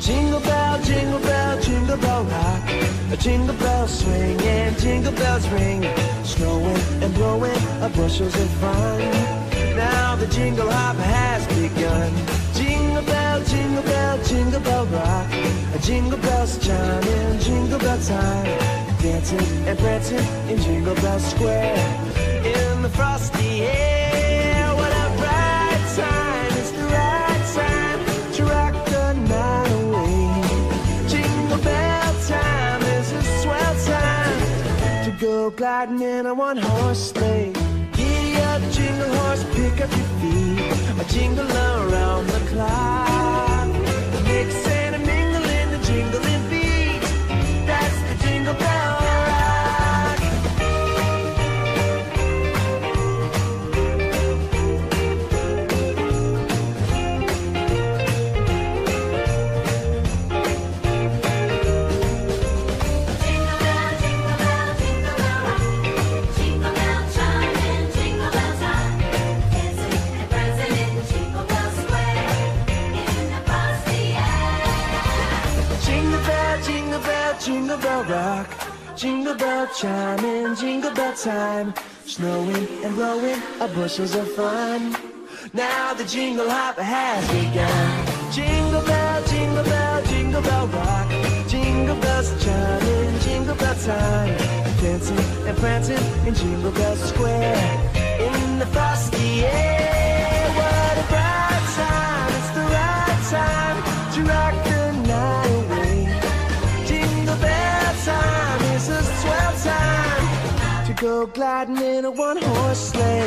Jingle bell, jingle bell, jingle bell rock. A jingle bell swing and jingle bells ring. Snowing and blowing a bushels of fun. Now the jingle hop has begun. Jingle bell, jingle bell, jingle bell rock. A jingle bells chime in jingle bell time. Dancing and prancing in Jingle Bell Square. In the frosty go gliding in a one-horse sleigh. Giddy up, jingle horse, pick up your feet. A jingle jingle bell, jingle bell rock. Jingle bell chiming, jingle bell time. Snowing and blowing are bushels of fun. Now the jingle hop has begun. Jingle bell, jingle bell, jingle bell rock. Jingle bells chiming, jingle bell time. Dancing and prancing in Jingle Bell Square. Go gliding in a one horse sleigh.